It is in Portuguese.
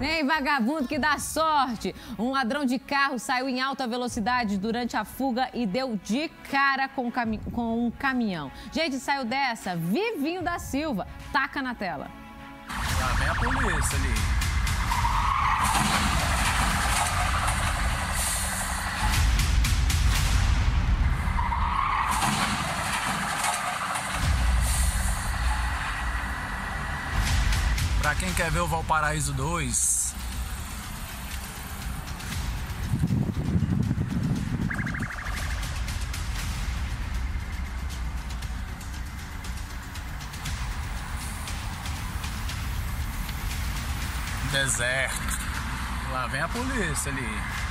Tem vagabundo que dá sorte. Um ladrão de carro saiu em alta velocidade durante a fuga e deu de cara com, cami com um caminhão. Gente, saiu dessa. Vivinho da Silva. Taca na tela. Lá vem a polícia ali. Pra quem quer ver o Valparaíso 2, deserto. Lá vem a polícia ali.